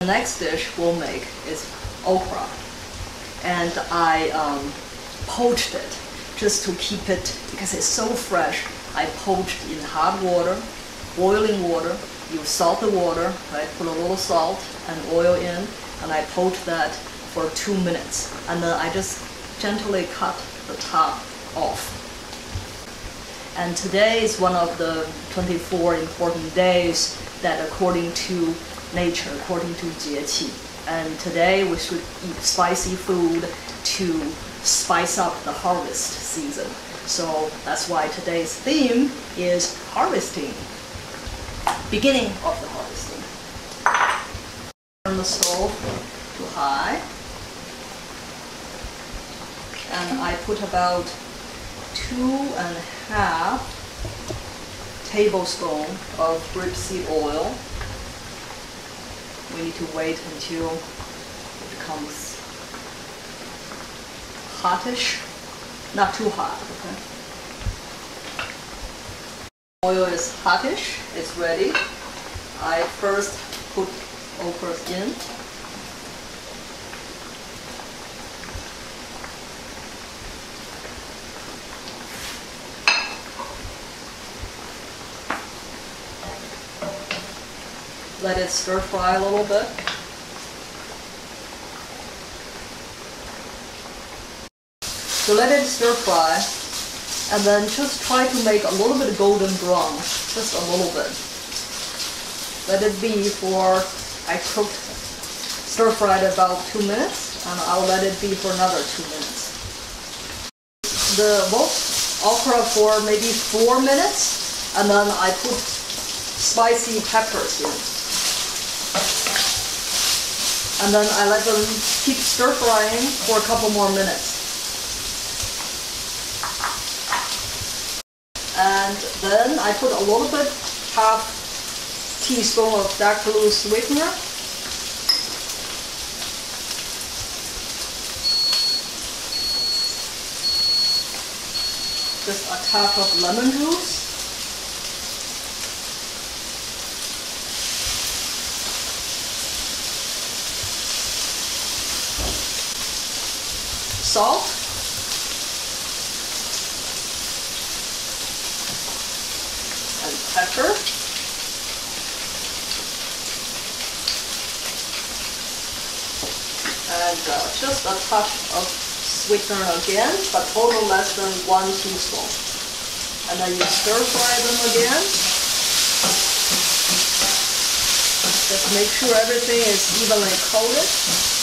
The next dish we'll make is okra. And I um, poached it just to keep it, because it's so fresh, I poached in hot water, boiling water. You salt the water, right? Put a little salt and oil in, and I poached that for two minutes. And then I just gently cut the top off. And today is one of the 24 important days that according to nature, according to 节气. And today we should eat spicy food to spice up the harvest season. So that's why today's theme is harvesting, beginning of the harvesting. Turn the stove to high. And I put about two and a half tablespoon of grapeseed oil. We need to wait until it becomes hottish, not too hot, okay? Oil is hottish, it's ready. I first put okra in. Let it stir fry a little bit. So let it stir fry and then just try to make a little bit of golden brown, just a little bit. Let it be for, I cooked stir fried about two minutes and I'll let it be for another two minutes. The both okra for maybe four minutes and then I put spicy peppers in. And then I let them keep stir frying for a couple more minutes. And then I put a little bit, half teaspoon of Dr. Lu sweetener. Just a tap of lemon juice. Salt. and pepper. And uh, just a touch of sweetener again, but total less than one teaspoon. And then you stir fry them again. Just make sure everything is evenly coated.